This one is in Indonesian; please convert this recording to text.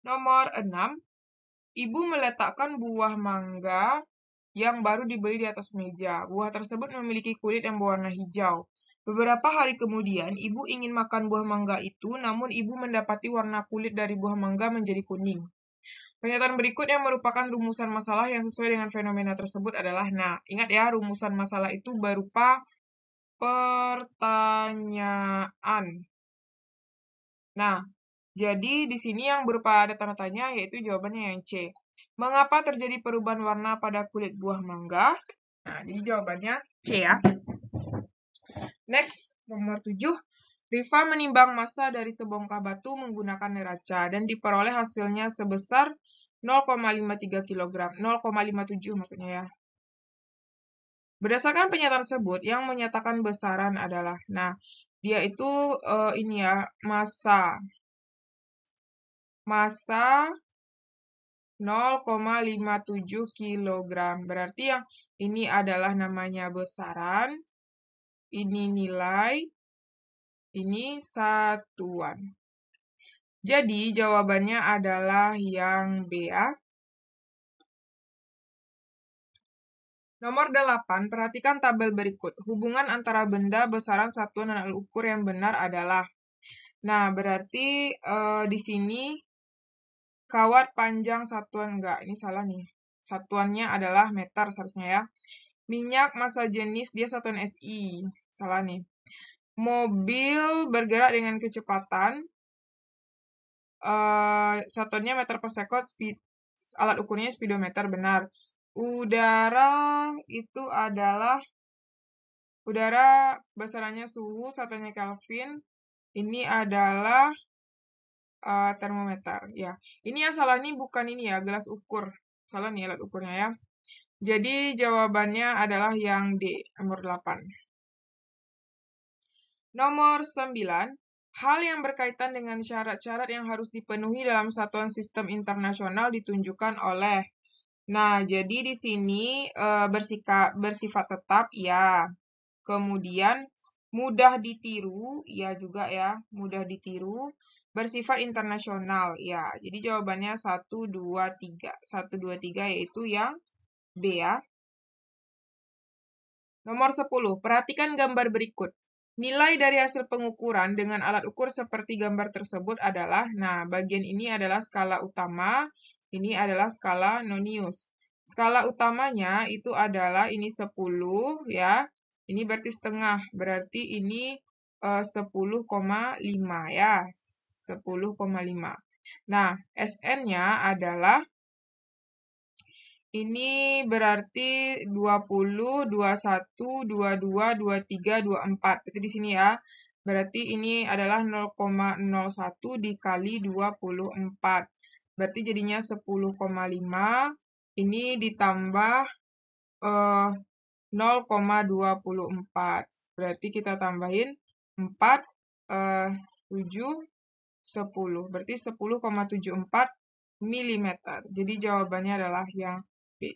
Nomor 6. Ibu meletakkan buah mangga yang baru dibeli di atas meja. Buah tersebut memiliki kulit yang berwarna hijau. Beberapa hari kemudian, ibu ingin makan buah mangga itu, namun ibu mendapati warna kulit dari buah mangga menjadi kuning. Pernyataan berikut yang merupakan rumusan masalah yang sesuai dengan fenomena tersebut adalah, nah, ingat ya, rumusan masalah itu berupa pertanyaan. Nah, jadi di sini yang berupa ada tanda tanya, yaitu jawabannya yang C. Mengapa terjadi perubahan warna pada kulit buah mangga? Nah, jadi jawabannya C ya. Next, nomor 7. Riva menimbang massa dari sebongkah batu menggunakan neraca dan diperoleh hasilnya sebesar 0,53 kg. 0,57 maksudnya ya. Berdasarkan pernyataan tersebut, yang menyatakan besaran adalah, nah, dia itu uh, ini ya, massa. Massa 0,57 kg. Berarti yang ini adalah namanya besaran, ini nilai, ini satuan. Jadi jawabannya adalah yang B ya. Nomor 8, perhatikan tabel berikut. Hubungan antara benda, besaran, satuan, dan ukur yang benar adalah. Nah, berarti uh, di sini kawat panjang satuan enggak, ini salah nih. Satuannya adalah meter seharusnya ya. Minyak masa jenis dia satuan SI, salah nih. Mobil bergerak dengan kecepatan uh, satuannya meter per second, speed, alat ukurnya speedometer benar udara itu adalah udara besarannya suhu, satunya Kelvin. Ini adalah uh, termometer. Ya, ini yang salah ini bukan ini ya, gelas ukur. Salah nih alat ukurnya ya. Jadi jawabannya adalah yang D, nomor 8. Nomor 9, hal yang berkaitan dengan syarat-syarat yang harus dipenuhi dalam satuan sistem internasional ditunjukkan oleh Nah, jadi di sini e, bersikap, bersifat tetap, ya. Kemudian mudah ditiru, ya juga ya, mudah ditiru. Bersifat internasional, ya. Jadi jawabannya 1, 2, 3. 1, 2, 3 yaitu yang B ya. Nomor 10. Perhatikan gambar berikut. Nilai dari hasil pengukuran dengan alat ukur seperti gambar tersebut adalah, nah bagian ini adalah skala utama, ini adalah skala nonius. Skala utamanya itu adalah ini 10 ya. Ini berarti setengah. Berarti ini uh, 10,5 ya. 10,5. Nah, SN-nya adalah ini berarti 20, 21, 22, 23, 24. Itu di sini ya. Berarti ini adalah 0,01 dikali 24. Berarti jadinya 10,5. Ini ditambah eh, 0,24. Berarti kita tambahin 4, eh, 7, 10. Berarti 10,74 mm. Jadi jawabannya adalah yang B.